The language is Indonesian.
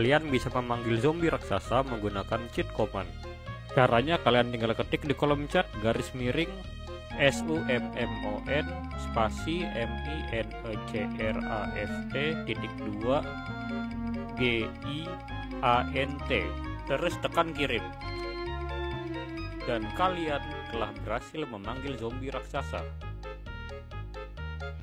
Kalian bisa memanggil zombie raksasa menggunakan cheat command. Caranya kalian tinggal ketik di kolom chat garis miring S U M M O N spasi M I N E C R A F T titik 2 G I A N T. Terus tekan kirim. Dan kalian telah berhasil memanggil zombie raksasa.